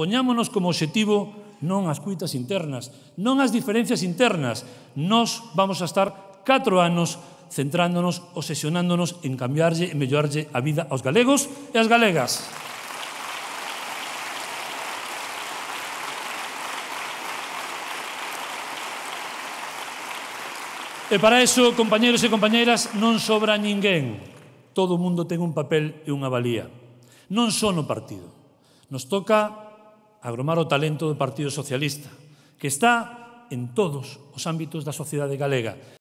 Poñámonos como objetivo non as cuitas internas, non as diferencias internas. Nos vamos a estar 4 anos centrándonos, obsesionándonos en cambiarlle e mellorarlle a vida aos galegos e ás galegas. E para iso, compañeros e compañeras, non sobra ninguén. Todo o mundo ten un papel e unha valía. Non son o partido. Nos toca agromar o talento do Partido Socialista, que está en todos os ámbitos da sociedade galega.